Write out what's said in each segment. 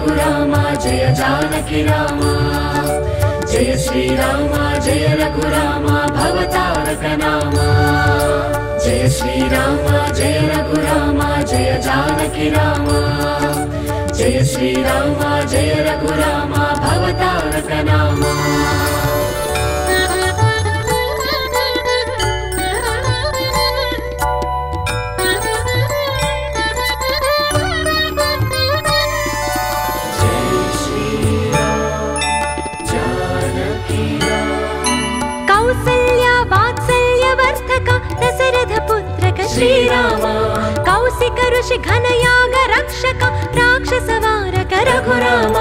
रघुराम जय जानकी राम। जय श्रीराम जय रघुराम भवतारक नाम जय श्रीराम जय रघुराम जय जानकी राम। जय श्रीराम जय रघुराम भवतारक श्रीराम। कौशिक ऋषि घनयाग रक्षक राक्षसवारक रघुराम।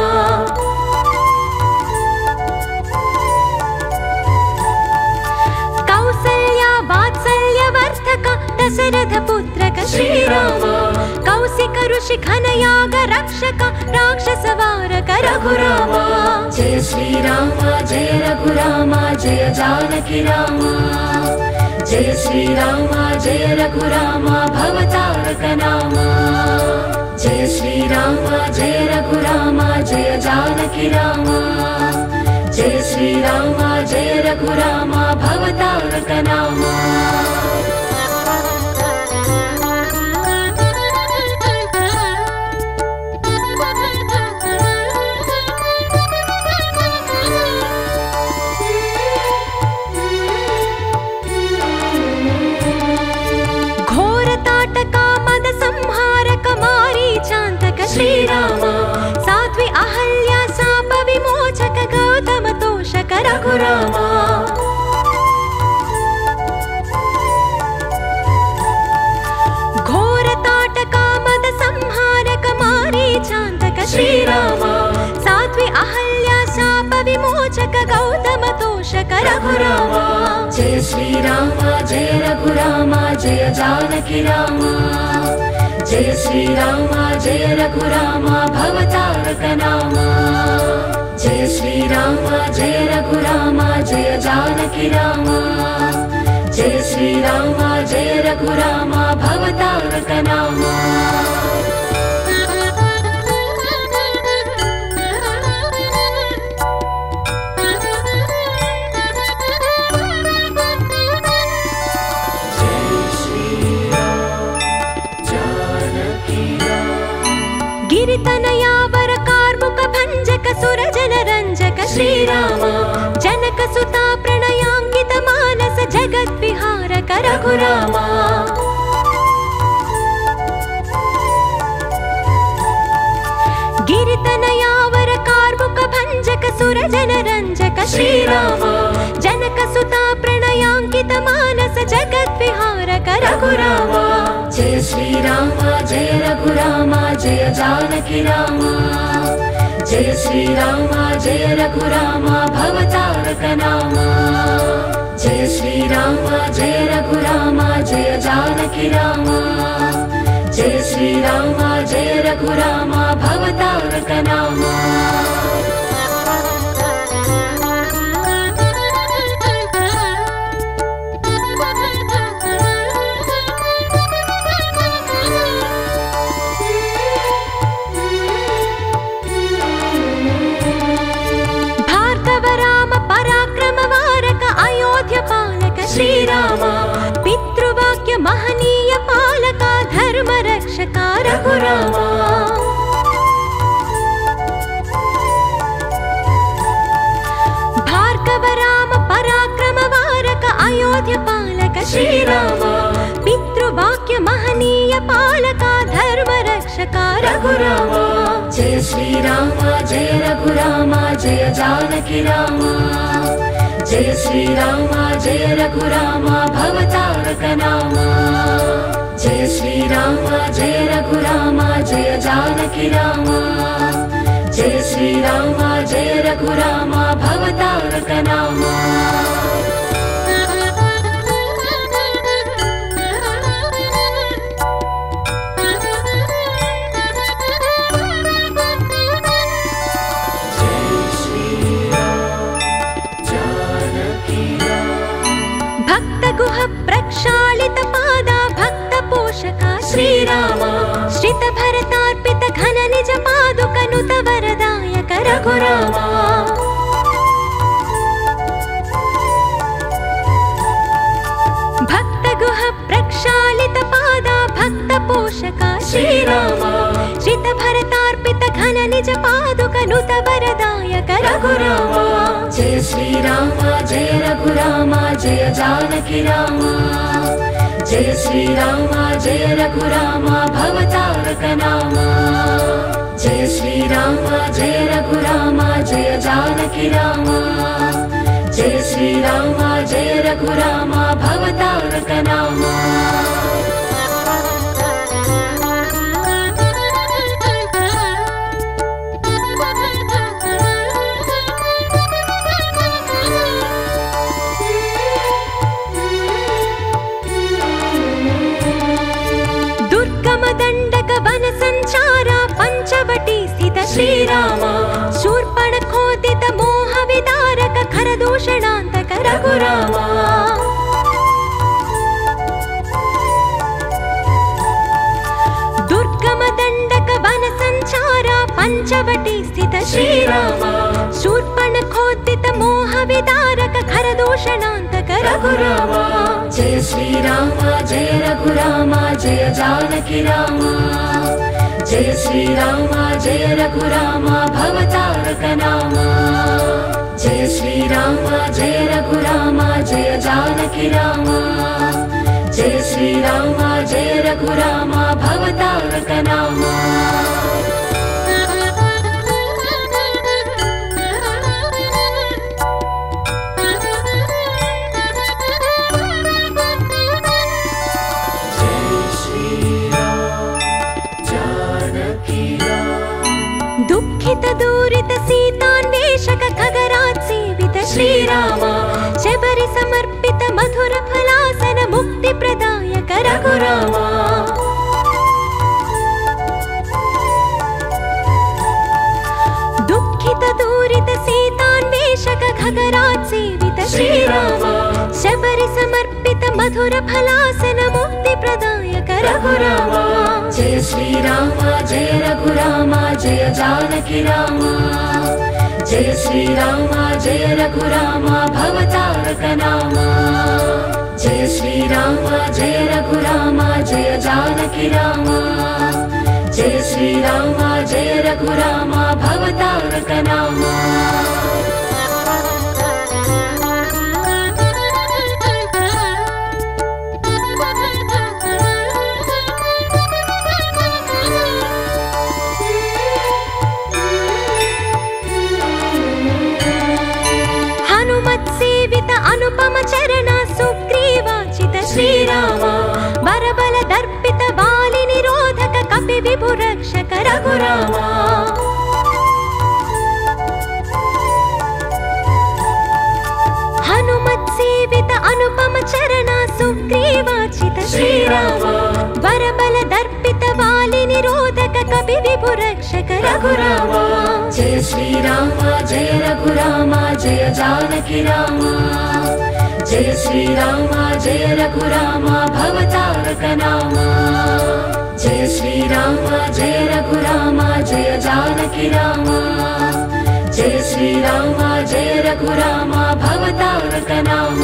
दशरथ पुत्रक श्रीराम। कौशिक ऋषि घनयाग रक्षक राक्षसवारक रघुराम। जय श्रीराम जय रघुराम जय जानकी राम जय श्रीराम जय रघुराम भवतारक नाम जय श्रीराम जय रघुराम जय जानकी राम। जय श्रीराम जय रघुराम भवतारक नाम जय श्रीराम जय रघुराम जय जानकी राम। जय श्रीराम जय रघुराम भवतारक नाम। जय श्रीराम जय रघुराम जय जानकी राम। जय श्रीराम जय रघुराम भवतारक नाम श्रीराम। जनक सुता प्रणयाङ्कित मानस जगद्विहारक रघुराम। गिरितनयावर कार्मुक भञ्जक सुरजन रञ्जक श्रीराम। जनक सुता प्रणयाङ्कित मानस जगद्विहारक रघुराम। जय श्रीराम जय रघुराम जय जानकी राम जय श्रीराम जय रघु राम जय श्रीराम जय रघु जय जानकी राम। जय श्रीराम जय रघु राम भार्गव राम पराक्रम श्रीराम। पितृवाक्य पालक धर्म रक्षका जय श्रीराम जय रघुराम जय जानकी राम। जय श्रीराम जय रघुराम भवतारक नाम जय श्रीराम जय रघुराम जय जानकी राम। जय श्रीराम जय रघुराम भवतारक नाम श्रीराम। श्रित भरतार्पित घन निज पादुक नुत वरदायक रघुराम। भक्त गुह प्रक्षालित पादा भक्त पोषका श्रीराम। श्रित भरतार्पित घन निज पादुक नुत वरदायक रघुराम। जय श्रीराम जय रघुराम जय जानकी राम। जय श्रीराम जय रघुराम भवतारक नाम जय श्रीराम जय रघुराम जय जानकी राम। जय श्रीराम जय रघुराम भवतारक श्रीराम। शूर्पण खोदित मोह विदारक खर दूषणान्तक रघुराम। दुर्गम दण्डक वन सञ्चार पञ्चवटी स्थित श्रीराम। शूर्पण खोदित मोह विदारक खर दूषणान्तक रघुराम। जय श्रीराम जय रघुराम जय जानकी राम जय श्रीराम जय रघुराम भवतारक नाम जय श्रीराम जय रघुराम जय जानकी राम। जय श्रीराम जय रघुराम भवतारक श्रीराम जय रघुराम जय श्रीराम जय रघुराम जय जानकी राम। जय श्रीराम जय रघुराम भवतारक श्रीराम। वरबल दर्पित बालि निरोधक कपि विभुरक्षक रघुराम जय श्रीराम जय रघुराम जय जानकी राम। जय श्रीराम जय रघुराम भवतारक नाम। जय श्रीराम जय रघुराम जय जानकी राम। जय श्रीराम जय रघुराम भवतारक नाम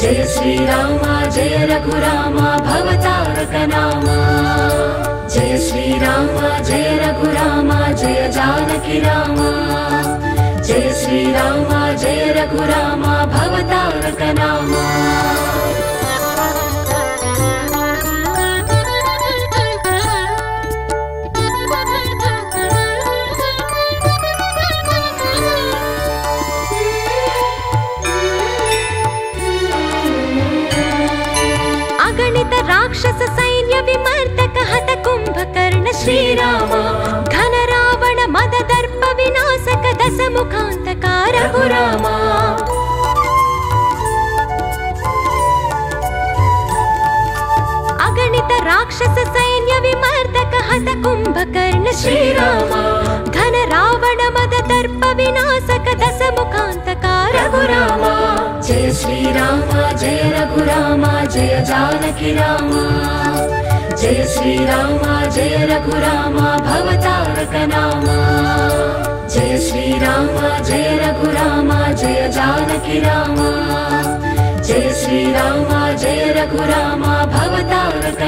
जय श्रीराम जय रघुराम भवतारक नाम जय श्रीराम जय रघुराम जय जानकी राम। जय श्रीराम जय रघुराम भवतारक कुम्भकर्ण श्रीराम घन रावण मद दर्प विनाशक दश मुखान्तका रघुराम अगणित राक्षस सैन्य विमर्दक हत कुम्भकर्ण श्रीराम घन रावण मद दर्प विनाशक दश मुखान्तका रघुराम जय श्रीराम जय रघुराम जय जानकी राम जय श्रीराम जय रघुराम भवतारक नाम जय श्रीराम जय रघुराम जय जानकी राम। जय श्रीराम जय रघुराम भवतारक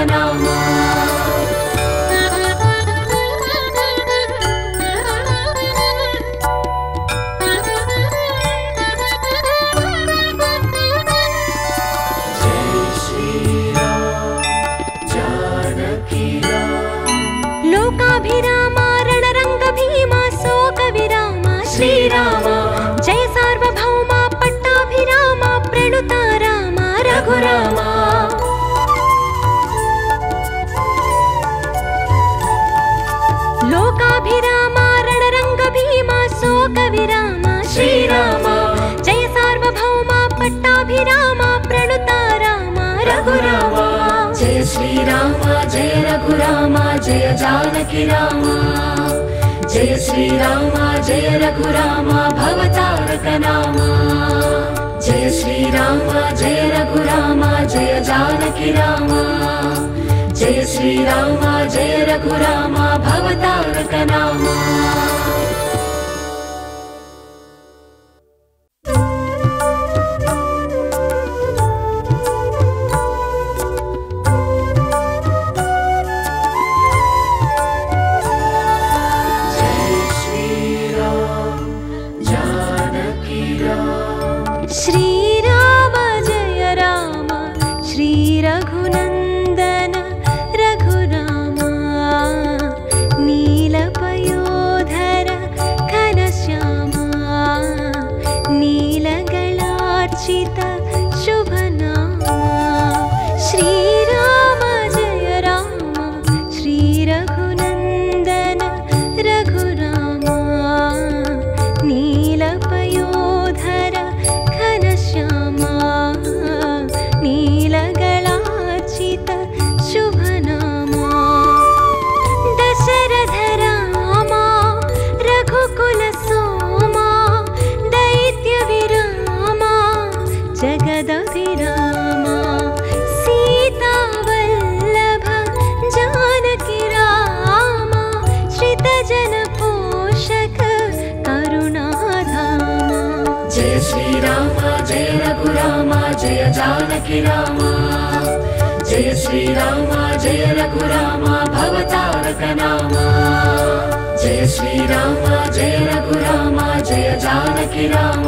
जानकी राम। जय श्रीराम जय रघुराम भवतारक नाम। जय श्रीराम जय रघुराम जय जानकी राम। जय श्रीराम जय रघुराम भवतारक राम जय श्रीराम जय रघुराम भवतारक नाम जय श्रीराम जय रघुराम जय जानकी राम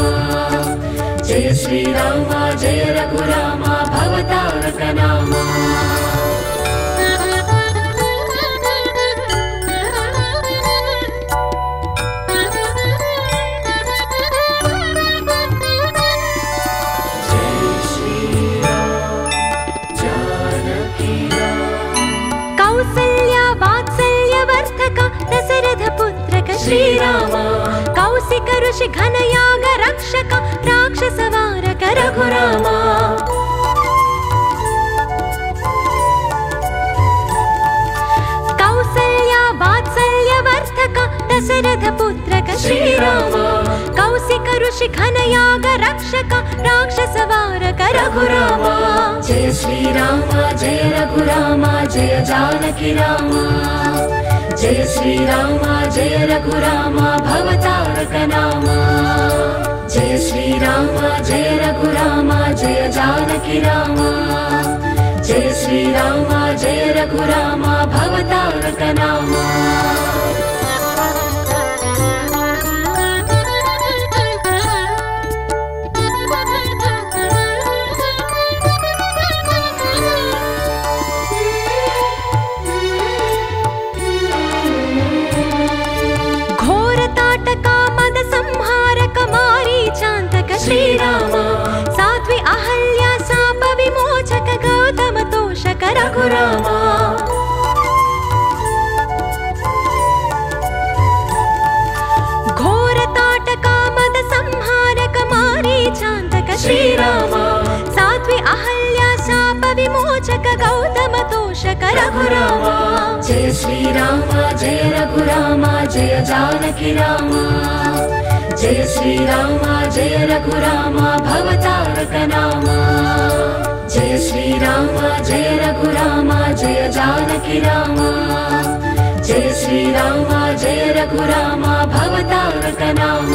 जय श्रीराम जय रघुराम भवतारक नाम श्रीराम। कौशिक ऋषि घनयाग रक्षक राक्षसवारक रघुराम। कौसल्या वात्सल्यवर्धक दशरथ पुत्रक श्रीराम। कौशिक ऋषि घनयाग रक्षक राक्षसवारक रघुराम। जय श्रीराम जय रघुराम जय जानकी राम जय श्रीराम जय रघुराम नाम। जय श्रीराम जय रघुराम जय जानकी राम। जय श्रीराम जय रघुराम भवतारक नाम रघुराम जय जानकी राम। जय श्रीराम जय रघुराम भवतारक नाम। जय श्रीराम जय रघुराम जय जानकी राम। जय श्रीराम जय रघुराम भवतारक नाम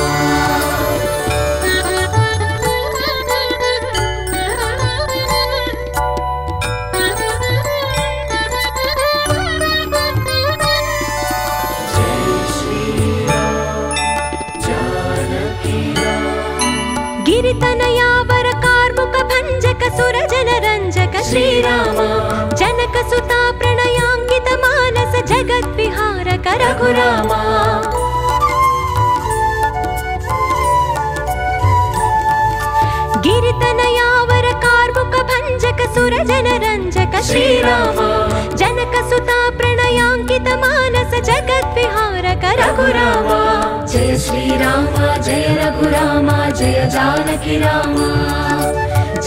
श्रीराम। जनक सुता प्रणयाङ्कित मानस जगद्विहारक रघुराम। गिरितनयावर कार्मुक भञ्जक सुरजन रञ्जक श्रीराम। जनक सुता प्रणयाङ्कित मानस जय श्रीराम जय रघुराम जय जानकी राम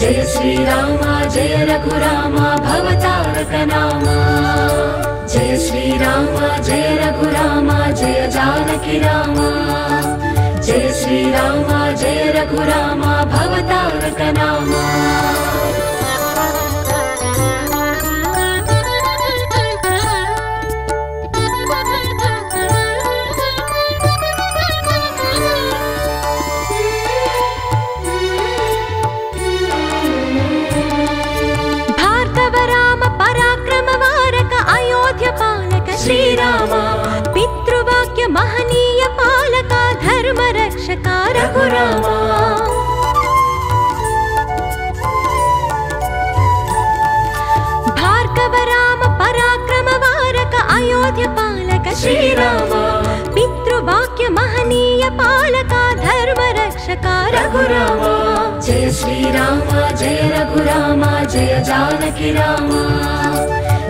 जय श्रीराम जय रघुराम भवतारक नाम जय श्रीराम जय रघुराम जय जानकी राम। जय श्रीराम जय रघुराम भवतारक नाम श्रीराम पितृवाक्य महनीय पालक धर्म रक्षका रघुराम जय श्रीराम जय रघुराम जय जानकी राम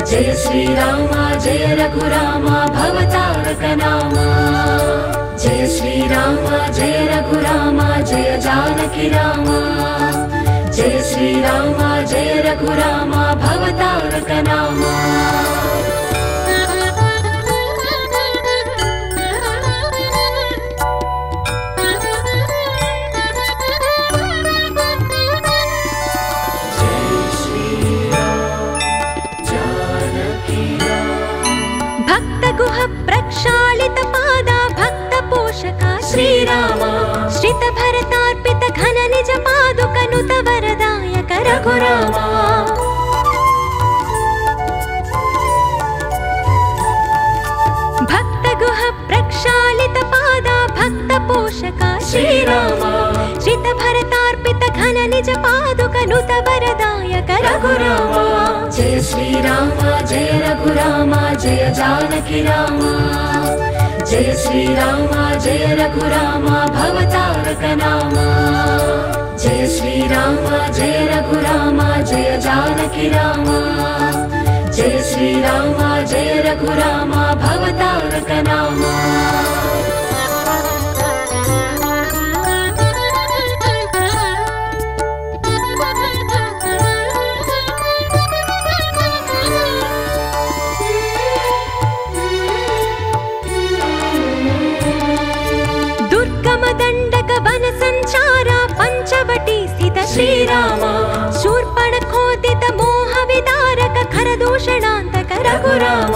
जय श्रीराम जय रघुराम भवतारक नाम जय श्रीराम जय रघुराम जय जानकी राम जय श्रीराम जय रघुराम भवतारक नाम శ్రీరామ. శ్రిత భరతార్పిత ఘన నిజ పాదుకను వరదాయక రఘురామ. భక్త గుహ ప్రక్షాళిత పాద భక్త పోషక శ్రీరామ. శ్రిత భరతార్పిత ఘన నిజ పాదుకను వరదాయక రఘురామ. జయ శ్రీరామ జయ రఘురామ జయ జానకి రామ. जय श्रीराम जय रघुराम भवतारक नाम जय श्रीराम जय रघुराम जय जानकी राम। जय श्रीराम जय रघुराम भवतारक श्रीराम। खरदूषणान्तक रघुराम।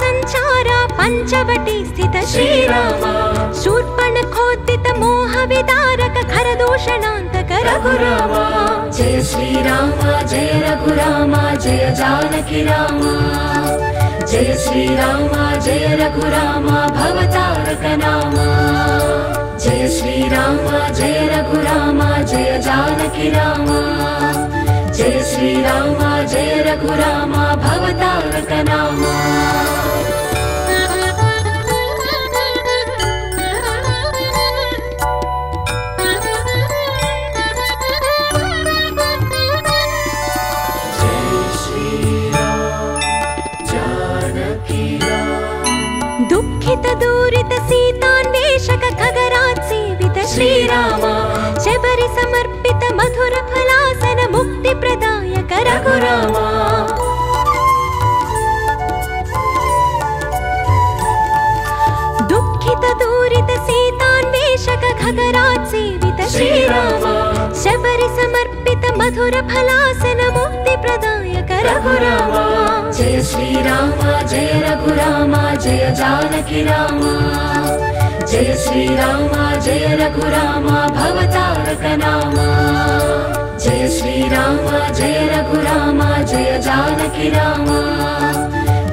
सञ्चार पञ्चवटी स्थित श्रीराम। शूर्पण खोदित मोह विदारक खरदूषणान्तक रघुराम। जय श्रीराम जय रघुराम जय जानकी राम जय श्रीराम जय रघुराम भवतारक नाम जय श्रीराम जय रघुराम जय जानकी राम। जय श्रीराम जय रघुराम भवतारक श्रीराम। शबरि समर्पित मधुर फलासन मुक्तिप्रदायक रघुराम। दुःखित दूरित सीतान्वेषक खगरात् सेवित श्रीराम। शबरि समर्पित मधुर फलासन मुक्तिप्रदायक रघुराम। जय श्रीराम जय रघुराम जय जानकी राम जय श्रीराम जय रघुराम भवतारक नाम जय श्रीराम जय रघुराम जय जानकी राम।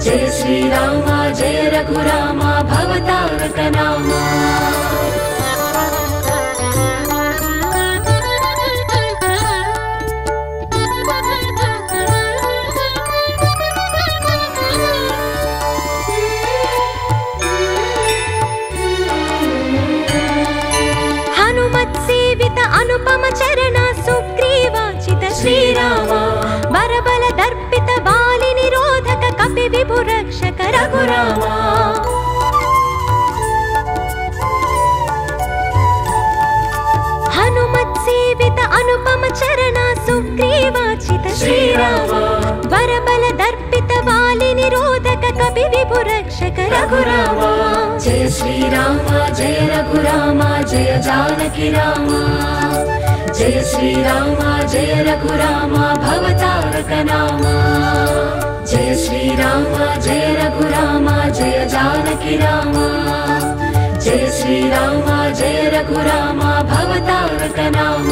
जय श्रीराम जय रघुराम भवतारक रक्षक रघुराम हनुमत् सेवित अनुपम चरण सुग्रीवाचित श्रीराम वरबल दर्पित बालि निरोधक कपि विभु रक्षक रघुराम जय श्रीराम जय रघुराम जय जानकी राम जय श्रीराम जय रघुराम भवतारक नाम जय श्रीराम जय रघुराम जय जानकी राम। जय श्रीराम जय रघुराम भवतारक नाम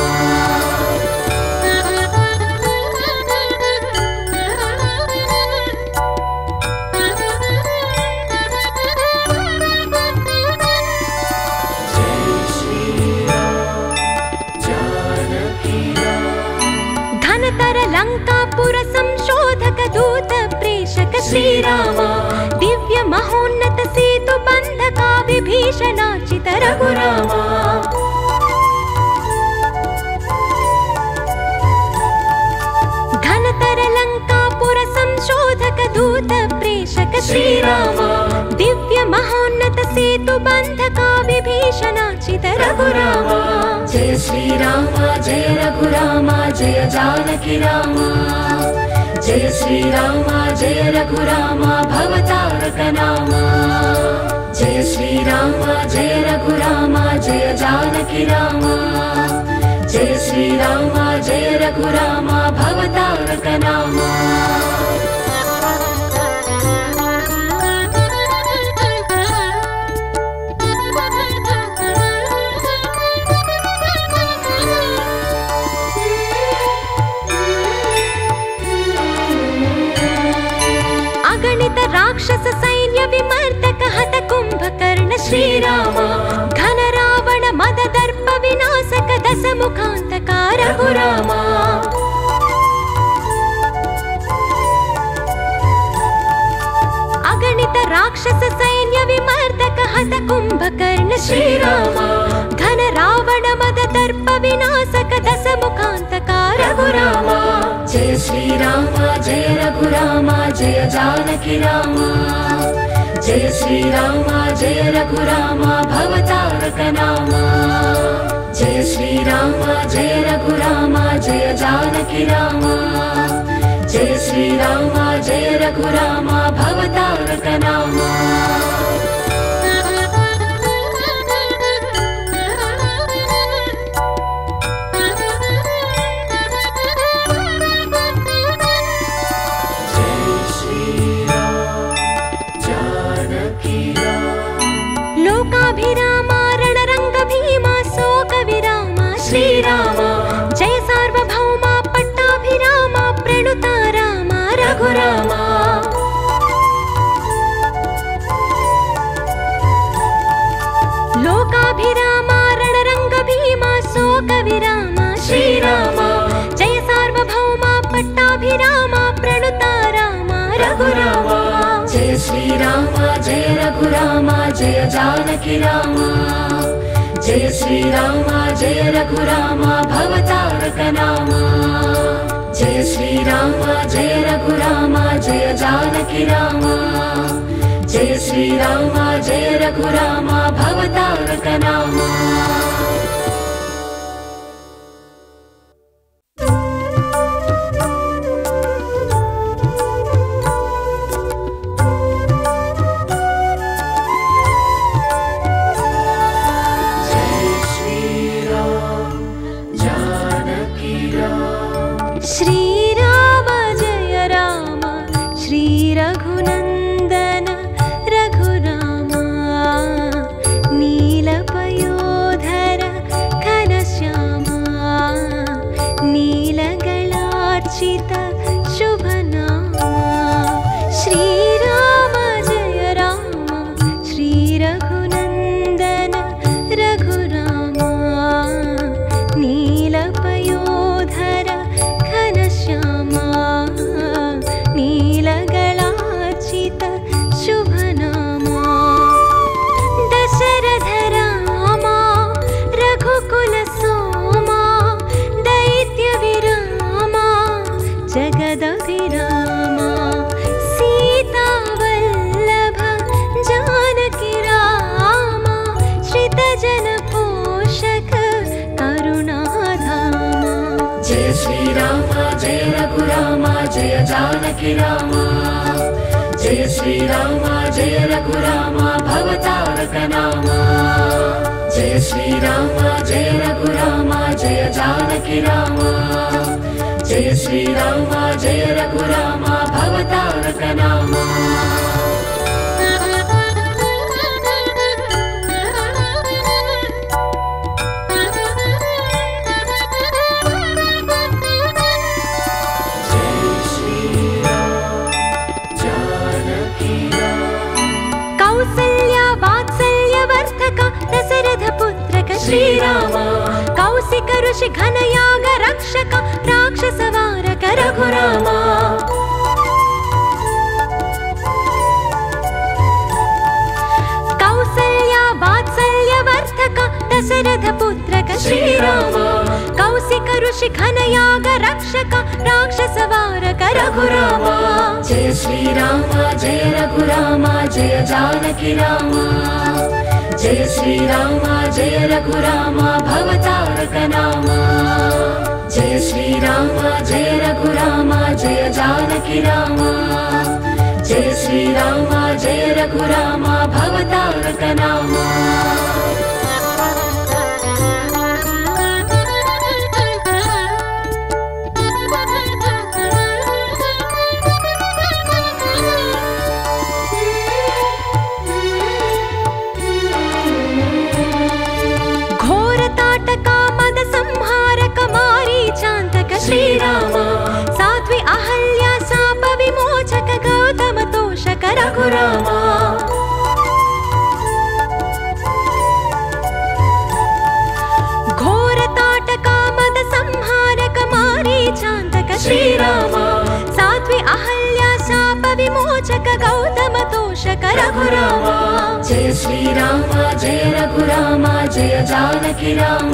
श्रीराम। दिव्य महोन्नत सेतु बन्धका विभीषणाचित रघुराम घनतर लङ्कापुर संशोधक दूत प्रेषक श्रीराम। दिव्य महोन्नत सेतु बन्धका विभीषणाचित रघुराम जय श्रीराम जय रघुराम जय जानकी राम जय श्रीराम जय रघुराम भवतारक नाम जय श्रीराम जय रघुराम जय जानकी राम। जय श्रीराम जय रघुराम भवतारक कुम्भकर्ण श्रीराम घन रावण मद दर्प विनाशक दशमुखान्तका रघुरामा जय श्रीराम जय रघुराम जय जानकी राम जय श्रीराम जय रघुराम भवतारक नाम जय श्रीराम जय रघुराम जय जानकी राम जय श्रीराम जय रघुराम भवतारक नाम जय जानकी राम जय श्रीराम जय रघुराम भवतारक नाम। जय श्रीराम जय रघुराम जय जानकी राम। जय श्रीराम जय रघुराम भवतारक नाम राम जय श्रीराम जय रघुराम भवतारक नाम जय श्रीराम जय रघुराम जय जानकी राम जय श्रीराम जय रघुराम भवतारक नाम श्रीराम कौशिक ऋषि घनयाग रक्षक राक्षसवारक रघुरामा कौसल्या वात्सल्यवर्धक दशरथ पुत्रक श्रीराम कौशिक ऋषि घनयाग रक्षक राक्षसवारक रघुरामा जय श्रीराम जय रघुराम जय जानकी राम जय श्रीराम जय रघुराम भवतारक नाम जय श्रीराम जय रघुराम जय जानकी राम। जय श्रीराम जय रघुराम भवतारक नाम రక్షక రఘురామా ఘోర తాటక మద సంహారక మారీచాంతక శ్రీరామ సాధ్వి అహల్య శాప విమోచక గౌతమ తోషక రఘురామ జయ శ్రీరామ జయ రఘురామ జయ జానకి రామ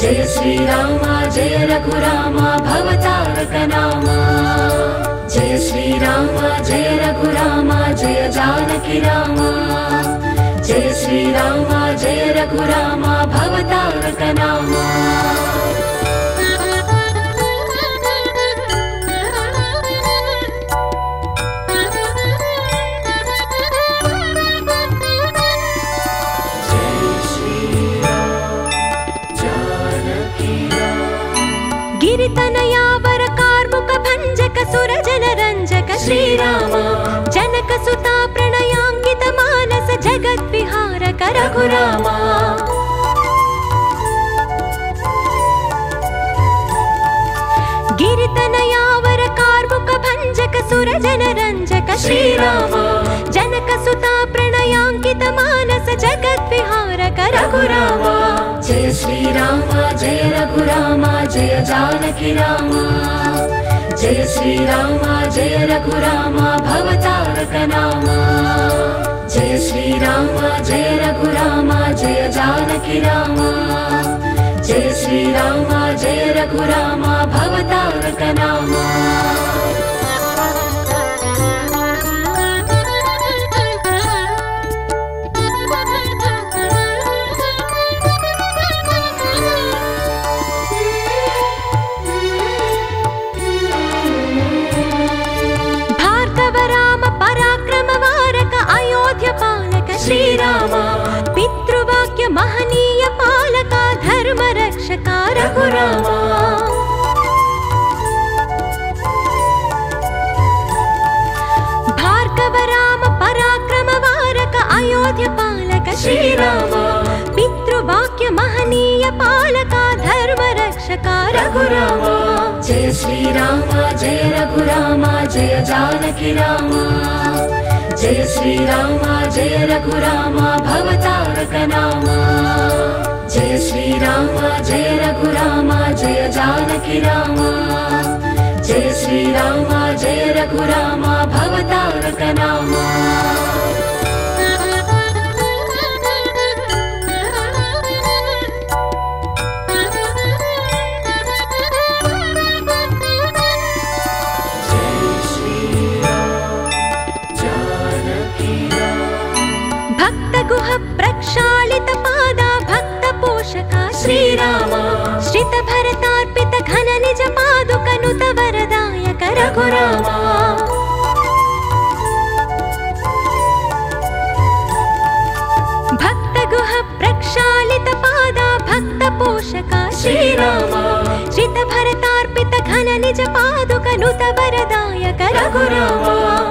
जय श्रीराम जय रघुराम नाम जय श्रीराम जय रघुराम जय जानकी राम। जय श्रीराम जय रघुराम भवतारक नाम श्रीराम। जनक सुता प्रणयाङ्कित मानस जगद्विहारक रघुराम। गिरितनयावर कार्मुक भञ्जक सुरजन रञ्जक श्रीराम। जनक सुता प्रणयाङ्कित मानस जगद्विहारक रघुराम। जय श्रीराम, जय रघुराम, जय जानकी राम। जय श्रीराम जय रघुराम भवतारक नाम जय श्रीराम जय रघुराम जय जानकी राम। जय श्रीराम जय रघुराम भवतारक नाम श्रीराम। श्रित भरतार्पित घन निज पादुक नुत वरदायक रघुराम।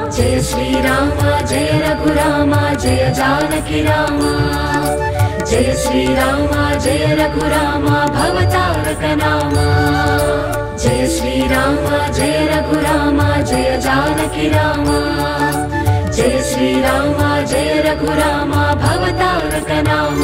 जय श्रीराम जय रघुराम जय जानकी राम। जय श्रीराम जय रघुराम भवतारक नाम। जय श्रीराम जय रघुराम जय जानकी राम। जय श्रीराम जय रघुराम भवतारक नाम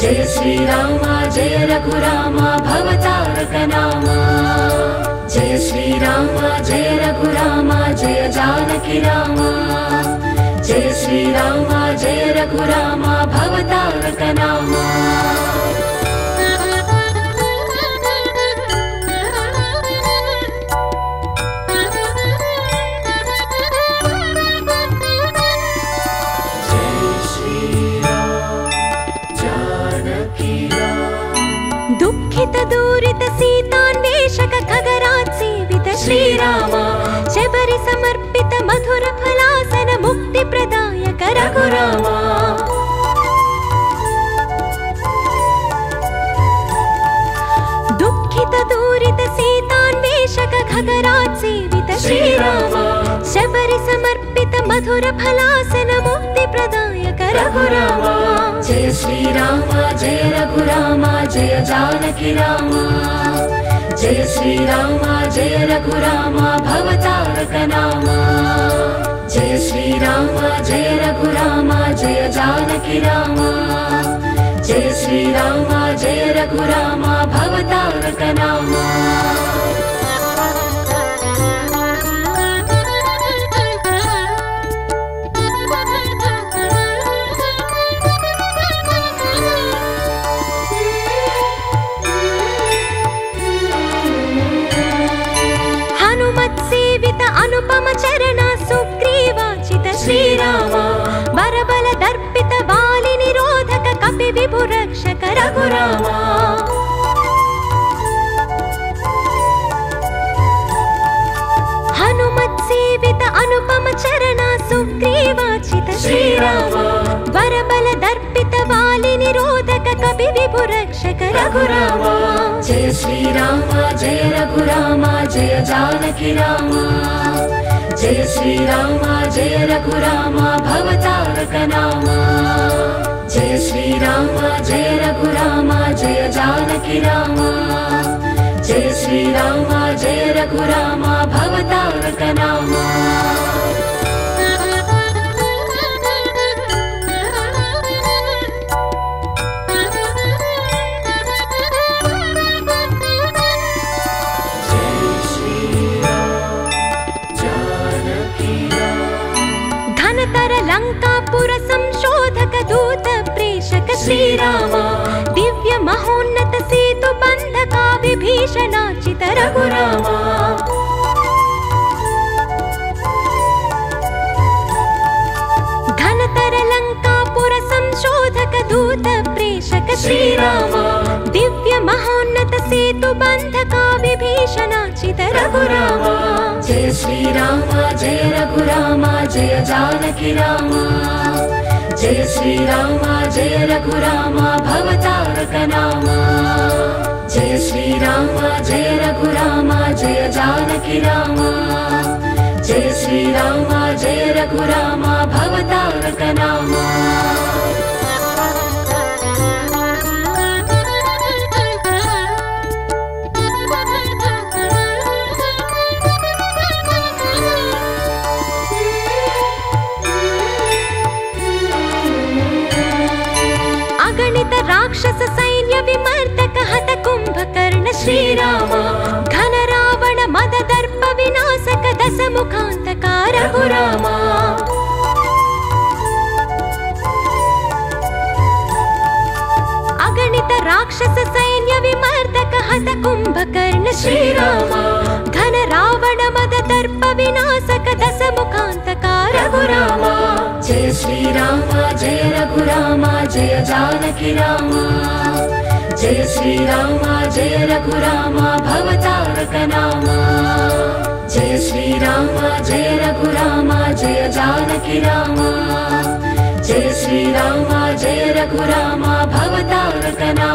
जय श्रीराम जय रघुराम भवतारक नाम जय श्रीराम जय रघुराम जय जानकी राम। जय श्रीराम जय रघुराम भवतारक नाम श्रीराम। शबरि समर्पित मधुर फलासन मुक्तिप्रदायक रघुराम। दुःखित दूरित सीतान्वेषक खगरात् सेवित श्रीराम। शबरि समर्पित मधुर फलासन मुक्ति प्रदायक रघु जय श्रीराम जय रघुराम जय जानकी राम। जय श्रीरामा जय रघु राम जय श्रीराम जय रघुराम जय जानकि राम। जय श्रीराम जय रघु राम రక్షక రఘురామా హనుమత్ సేవిత అనుపమ చరణ సుగ్రీవాచిత శ్రీరామ వరబల దర్పిత వాలి నిరోధక కపి విభురక్షక రఘురామ జయ శ్రీరామ జయ రఘురామ జయ జానకి రామ జయ శ్రీరామ జయ రఘురామ భవతారక నామ जय श्रीराम जय रघुराम जय जानकि राम। जय श्रीराम जय रघुराम राम भवताक श्रीरात सेतु संशोधक दूत प्रेषक श्रीराम। दिव्य महोन्नत सेतु बन्धकाविभीषणाचि रघु रामा जय श्रीराम जय रघुराम जय जानकी राम। जय श्रीराम जय रघु राम भवताल जय श्रीराम जय रघुराम जय जानकी राम। जय श्रीराम जय रघु राम भवताल కుంభకర్ణ శ్రీరామ ఘన రావణ మద దర్ప వినాశక దశ ముఖాంతకార రఘురామ అగణిత రాక్షస సైన్య విమర్దక హత కుంభకర్ణ శ్రీరామ ఘన రావణ మద దర్ప వినాశక దశ ముఖాంతకార రఘురామ జయ శ్రీరామ జయ రఘురామ జయ జానకి రామ. जय श्रीराम जय रघु राम भवताल जय श्रीराम जय रघुराम जय जानकी राम। जय श्रीराम जय रघु राम भवतालकना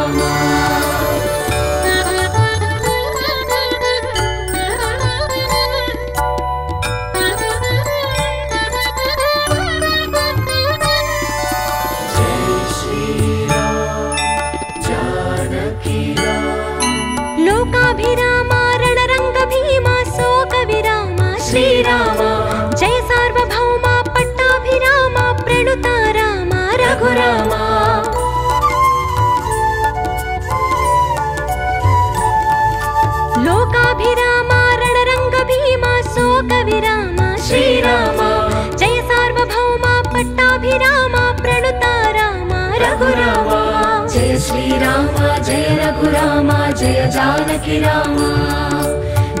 रामा जय रघु राम जय जानकि रामा।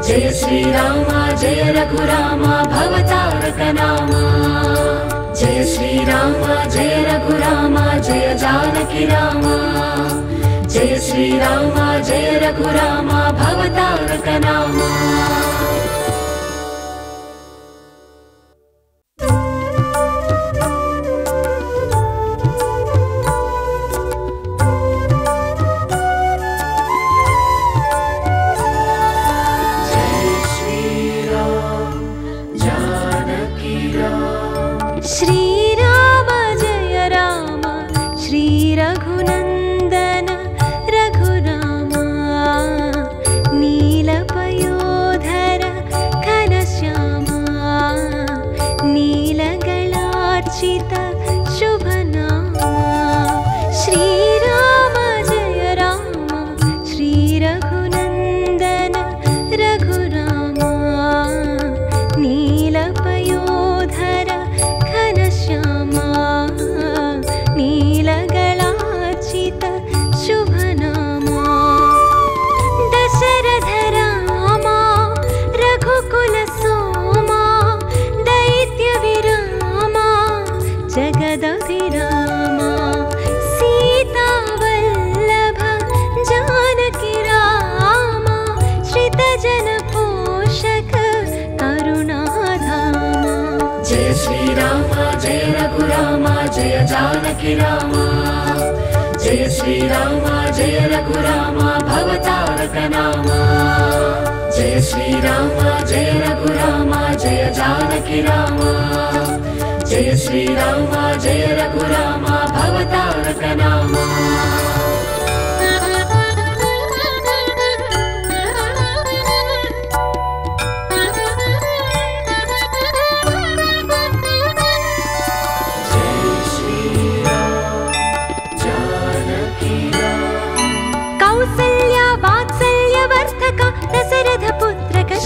जय श्रीरामा जय रघु राम भवतालकरा जय श्रीरामा जय रघु राम जय जानकि रामा। जय श्रीरामा जय रघु राम भवतालकरा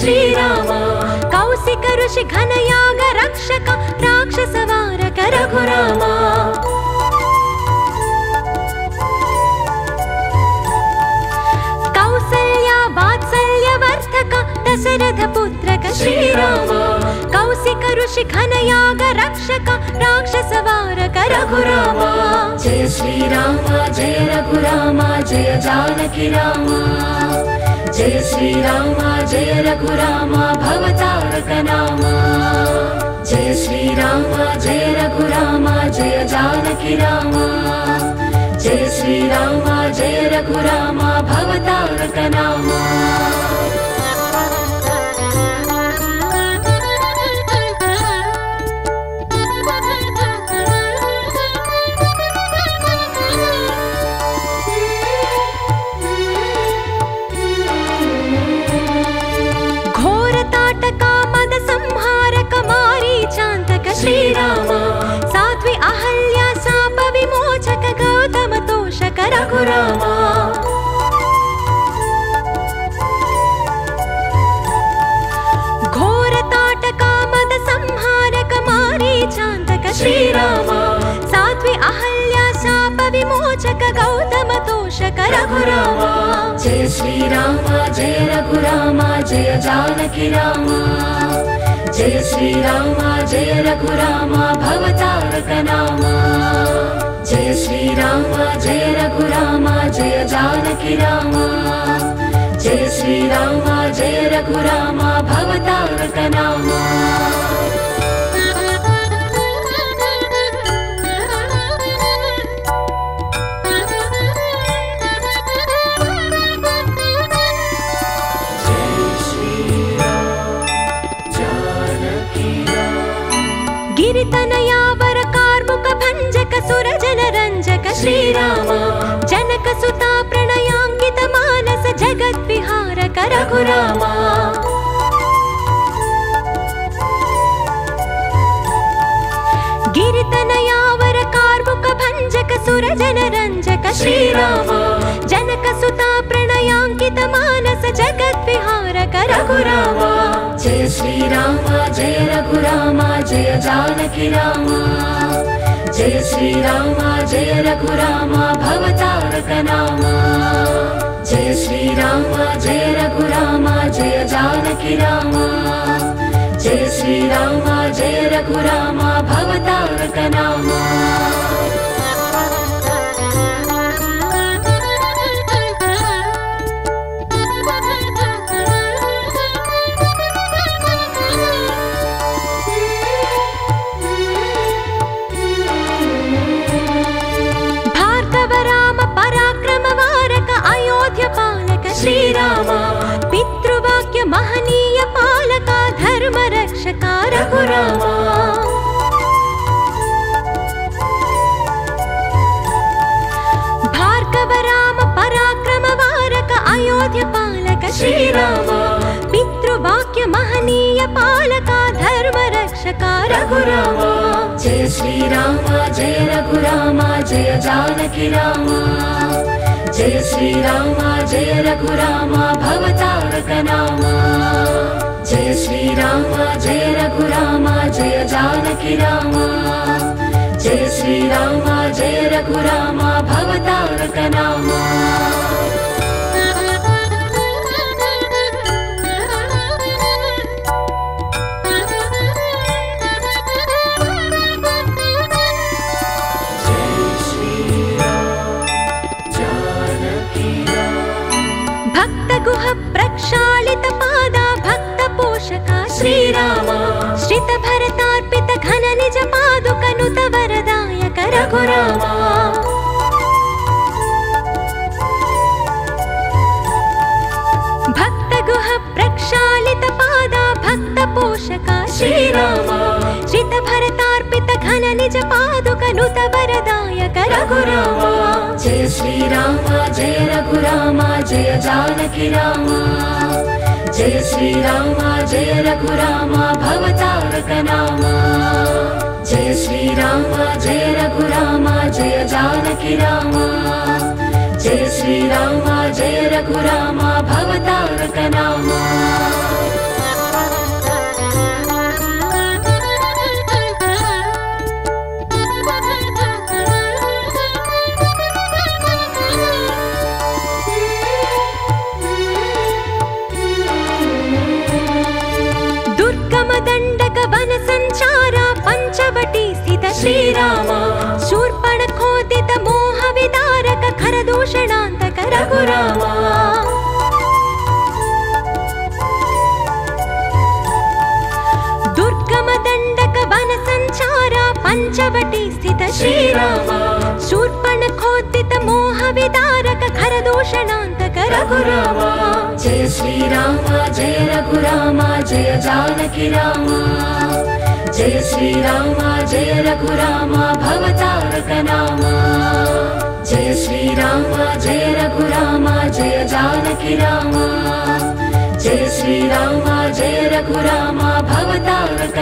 श्रीराम। कौशिक ऋषि घनयाग रक्षक राक्षसवारक रघुराम। कौसल्या वात्सल्यवर्धक दशरथ पुत्रक श्रीराम। कौशिक ऋषि घनयाग रक्षक राक्षसवारक रघुराम। जय श्रीराम जय रघुराम जय जानकी राम जय श्रीराम जय रघुराम नाम जय श्रीराम जय रघुराम जय जानकी राम। जय श्रीराम जय रघुराम नाम तोषक रघुराम घोरताटका मद संहारक मारीचान्तक श्रीराम साध्वि अहल्या शाप विमोचक गौतम तोषक रघुराम जय श्रीराम जय रघुराम जय जानकी राम जय श्रीराम जय रघुराम भवतारक नाम जय जय रघुराम जय जानकी राम। जय श्रीराम जय रघुराम भवतारक नाम श्रीराम। जनक सुता प्रणयाङ्कित मानस जगद्विहारक रघुराम। गिरितनयावर कार्मुक भञ्जक सुरजन रञ्जक श्रीराम। जनक सुता प्रणयाङ्कित मानस जगद्विहारक रघुराम। जय श्रीराम, जय रघुराम, जय जानकी राम। जय श्रीराम जय रघुराम भवतारक नाम जय श्रीराम जय रघुराम जय जानकी राम। जय श्रीराम जय रघुराम भवतारक रघुराम भार्गव राम पराक्रम वारक अयोध्य पालक श्रीराम पितृवाक्य महनीय पालक धर्म रक्षक रघुराम जय श्रीराम जय रघुराम जय जानकी राम जय श्रीराम जय रघुराम जय जानकी राम। जय श्रीराम जय रघुराम भवतारक नाम रघुरामा भक्तगुह प्रक्षालित पादा भक्तीराम श्रित भरतार्पित खननिज पादुकनुत वरदायक रघुरामा जय श्रीराम जय रघुराम जय जानकि राम जय श्रीराम जय रघु राम भवताक जय श्रीराम जय रघुराम जय जानकी राम। जय श्रीराम जय रघुराम भवतारक नाम दण्डक वन सञ्चार पञ्चवटी स्थित श्रीराम शूर्पण खोदित मोह विदारक खरदूषणान्तक रघुराम जय श्रीराम जय रघुराम जय जानकी राम जय श्रीराम जय रघुराम भवतारक नाम जय श्रीराम जय रघुराम जय जानकी राम। जय श्रीराम जय रघुराम भवतारक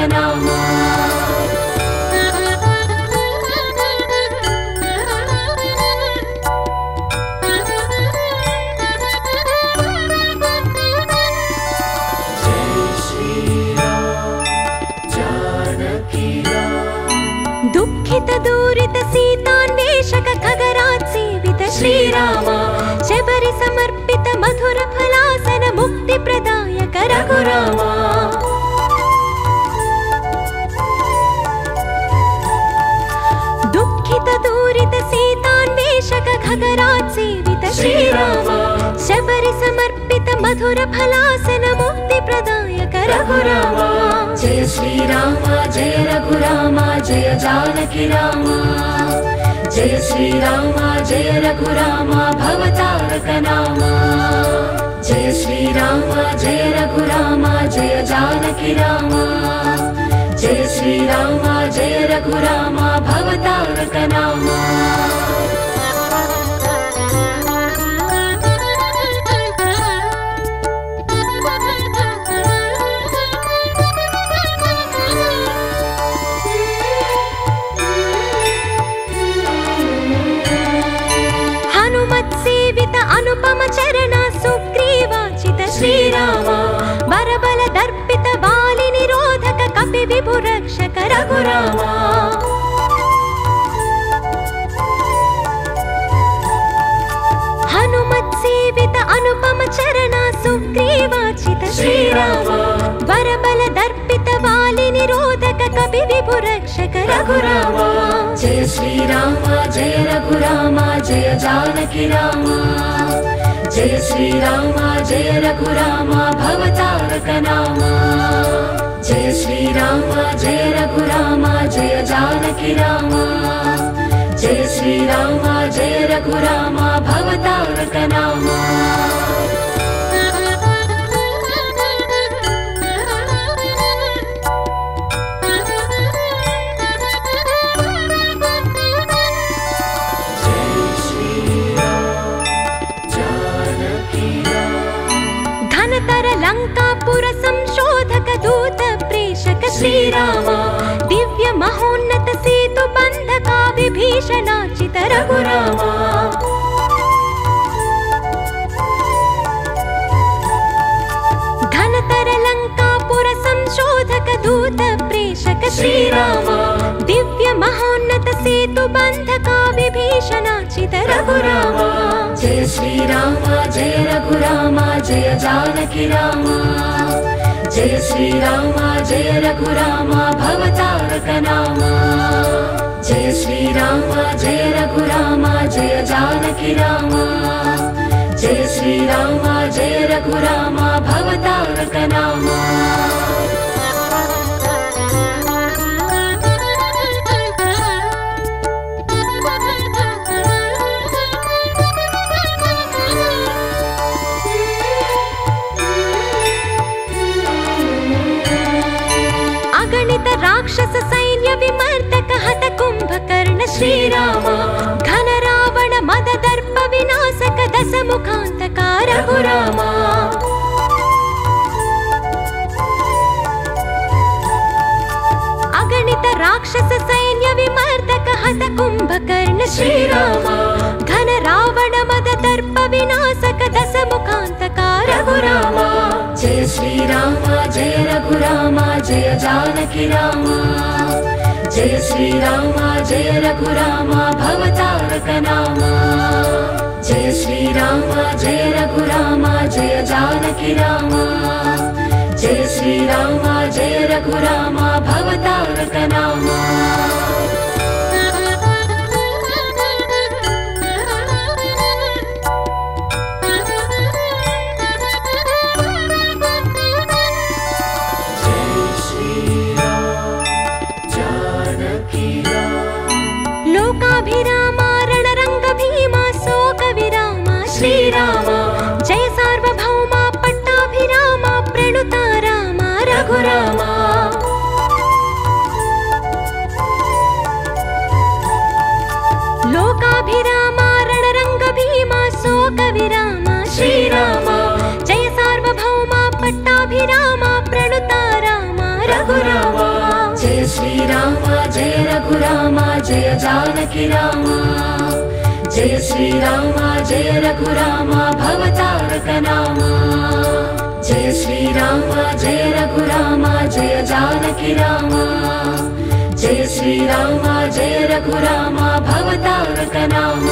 श्रीराम। शबरि समर्पित मधुर फलासन मुक्तिप्रदायक रघुराम जय श्रीराम जय रघुराम जय जानकी राम। जय श्रीराम जय रघुराम भवतारक नाम। जय श्रीराम जय रघुराम जय जानकी राम। जय श्रीराम जय रघुराम भवतारक नाम निरोधक कपि विभु रक्षक रघुराम हनुमत् सेवित अनुपम चरण सुग्रीवाचित श्रीराम बरबल दर्पित बालि निरोधक कपि विभु रक्षक रघुराम जय श्रीराम जय रघुराम जय जानकी राम जय श्रीराम जय रघुराम भवतारक नाम जय श्रीराम जय रघुराम जय जानकी राम। जय श्रीराम जय रघुराम भवतारक महोन्नत सेतु लङ्कापुर संशोधक दूत प्रेषक श्रीराम। दिव्य महोन्नत सेतु बन्धका विभीषणाचित रघुराम। जय श्रीराम जय रघुराम जय जानकी राम जय श्रीराम जय रघुराम भवतारक नाम जय श्रीराम जय रघुराम जय जानकी राम। जय श्रीराम जय रघुराम भवतारक कुम्भकर्ण श्रीराम घन रावण मद दर्प विनाशक दश मुखान्तका रघुराम अगणित राक्षस सैन्य विमर्दक हत कुम्भकर्ण श्रीराम घन रावण मद दर्प विनाशक दश मुखान्तका रघुराम जय श्रीराम जय रघुराम जय जानकी राम जय श्रीराम जय रघुराम भवतारक नाम जय श्रीराम जय रघुराम जय जानकी राम। जय श्रीराम जय रघुराम भवतारक जय रघुराम जय जानकी राम। जय जय रघुराम भवतारक नाम। जय श्रीराम जय रघुराम जय जानकी राम। जय श्रीराम जय रघुराम भवतारक नाम